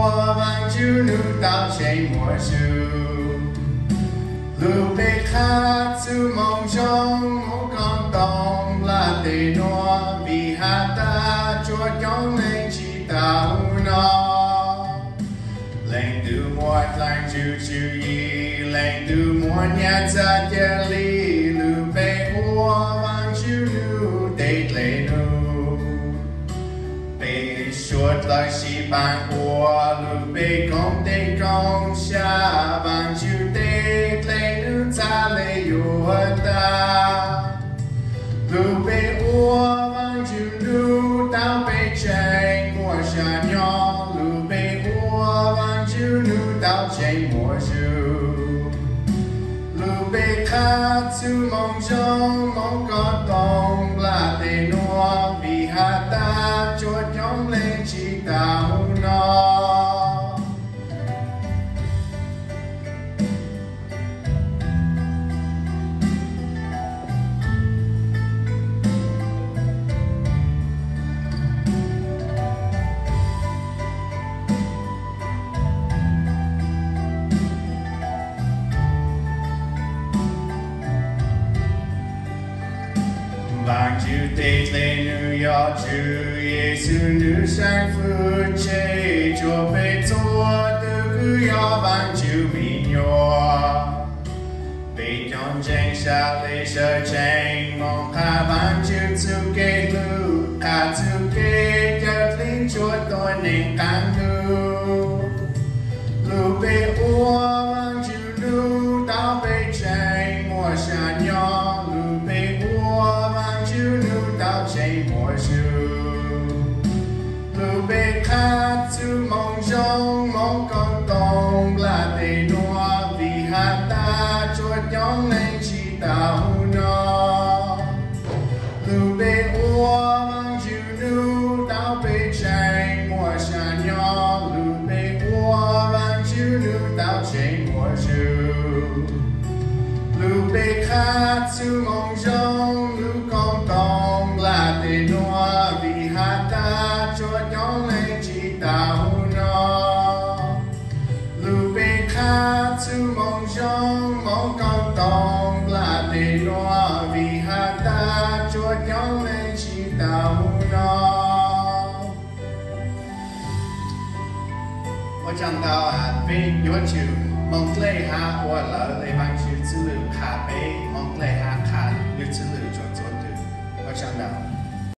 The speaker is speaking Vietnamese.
我望就路到谁莫输。路被卡住梦中，我感动啦地诺，比哈达做用力起到诺。Lên từ một lang chú chú y Lên từ một nhà cha kia li Bay short like sheep and wall of bay come they come shab and you take later tally you what that be all and you do down bay chain more shan y'all be all and you do down chain more shoe be cat to long jong long got down Bang ju te le nu ya ju ye che jo pe zuo du gu ya bang ju min yo. Bei tiong jeng sha le sha mong ka bang ju tsu ke lu ka tsu ke jat lin chua toi neng kang du. Lưu bê khát chú mong trong mong con tông là tê noa Vì hát ta chuột nhóm lên chỉ tao nó Lưu bê ua vang chữ Tao bê chênh mua xa nhỏ Lưu bê ua vang chữ Tao chênh mua sư Lưu bê khát chú mong trong chỉ tao nó Lưu bê chữ mong trong mong hoa tông là bằng chữ Vì hát